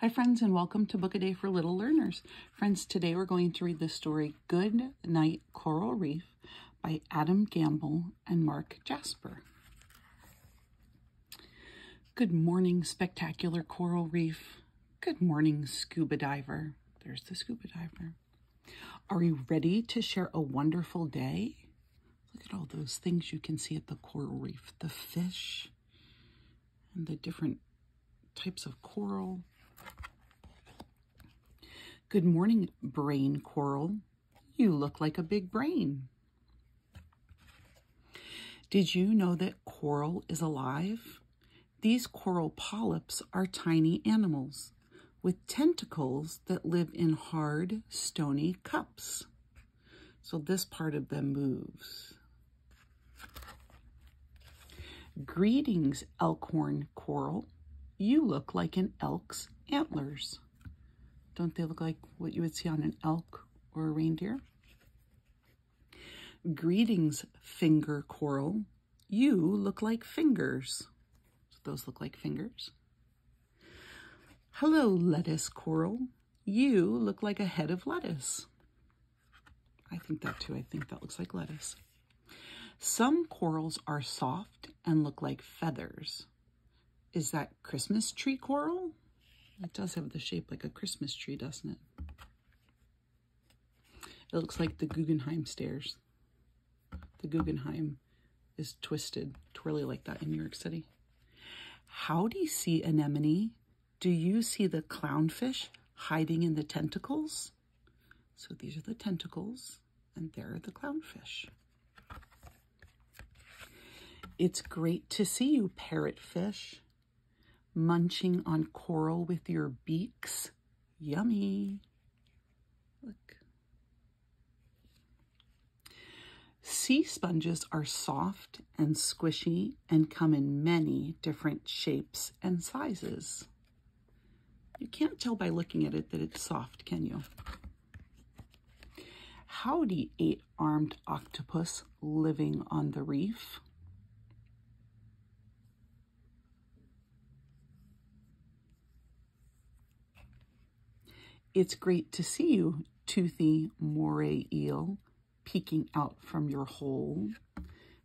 Hi friends and welcome to Book a Day for Little Learners. Friends, today we're going to read the story Good Night Coral Reef by Adam Gamble and Mark Jasper. Good morning, spectacular coral reef. Good morning, scuba diver. There's the scuba diver. Are you ready to share a wonderful day? Look at all those things you can see at the coral reef. The fish and the different types of coral. Good morning, brain coral. You look like a big brain. Did you know that coral is alive? These coral polyps are tiny animals with tentacles that live in hard, stony cups. So this part of them moves. Greetings, elkhorn coral. You look like an elk's antlers. Don't they look like what you would see on an elk or a reindeer? Greetings, finger coral. You look like fingers. So those look like fingers. Hello, lettuce coral. You look like a head of lettuce. I think that too. I think that looks like lettuce. Some corals are soft and look like feathers. Is that Christmas tree coral? It does have the shape like a Christmas tree, doesn't it? It looks like the Guggenheim stairs. The Guggenheim is twisted, twirly like that in New York City. Howdy, sea anemone. Do you see the clownfish hiding in the tentacles? So these are the tentacles, and there are the clownfish. It's great to see you, parrotfish munching on coral with your beaks. Yummy. Look. Sea sponges are soft and squishy and come in many different shapes and sizes. You can't tell by looking at it that it's soft, can you? Howdy, eight-armed octopus living on the reef. It's great to see you, toothy moray eel, peeking out from your hole.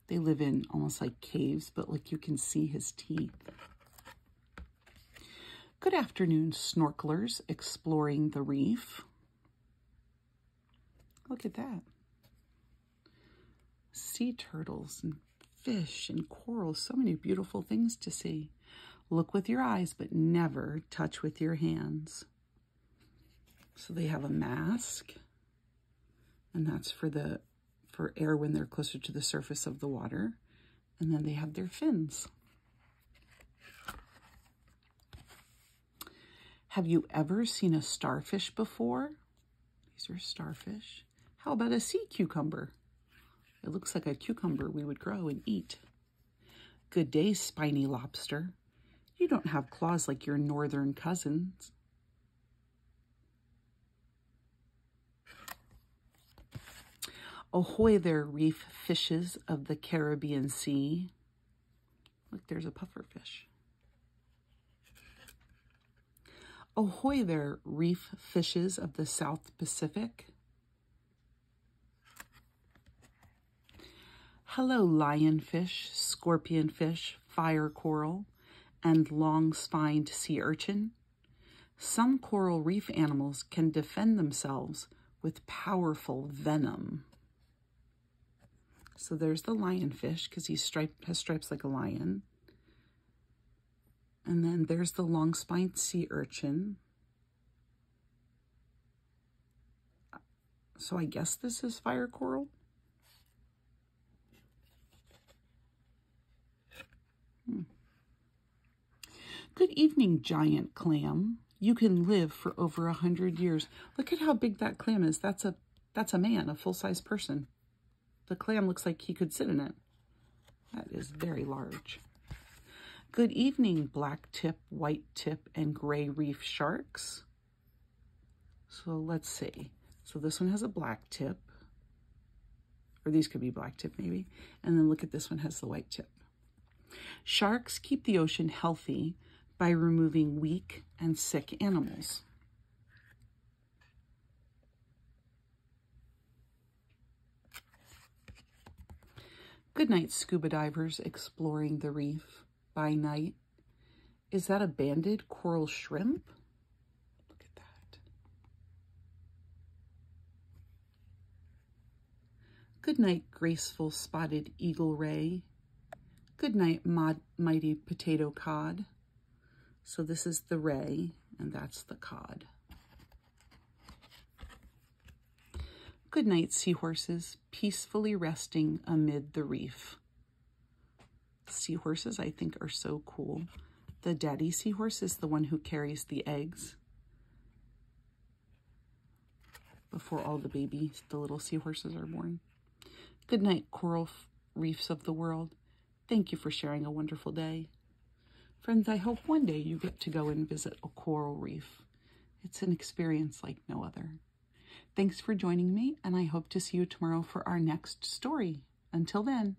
They live in almost like caves, but like you can see his teeth. Good afternoon, snorkelers exploring the reef. Look at that. Sea turtles and fish and corals, so many beautiful things to see. Look with your eyes, but never touch with your hands. So they have a mask, and that's for the for air when they're closer to the surface of the water. And then they have their fins. Have you ever seen a starfish before? These are starfish. How about a sea cucumber? It looks like a cucumber we would grow and eat. Good day, spiny lobster. You don't have claws like your northern cousins. Ahoy there, reef fishes of the Caribbean Sea. Look, there's a pufferfish. Ahoy there, reef fishes of the South Pacific. Hello, lionfish, scorpionfish, fire coral, and long-spined sea urchin. Some coral reef animals can defend themselves with powerful venom. So there's the lionfish because he striped, has stripes like a lion. And then there's the long-spined sea urchin. So I guess this is fire coral. Hmm. Good evening, giant clam. You can live for over a hundred years. Look at how big that clam is. That's a that's a man, a full-size person. The clam looks like he could sit in it. That is very large. Good evening, black tip, white tip, and gray reef sharks. So let's see. So this one has a black tip, or these could be black tip maybe. And then look at this one has the white tip. Sharks keep the ocean healthy by removing weak and sick animals. Good night, scuba divers exploring the reef by night. Is that a banded coral shrimp? Look at that. Good night, graceful spotted eagle ray. Good night, mighty potato cod. So this is the ray, and that's the cod. Good night, seahorses, peacefully resting amid the reef. Seahorses, I think, are so cool. The daddy seahorse is the one who carries the eggs before all the babies, the little seahorses are born. Good night, coral reefs of the world. Thank you for sharing a wonderful day. Friends, I hope one day you get to go and visit a coral reef. It's an experience like no other. Thanks for joining me, and I hope to see you tomorrow for our next story. Until then.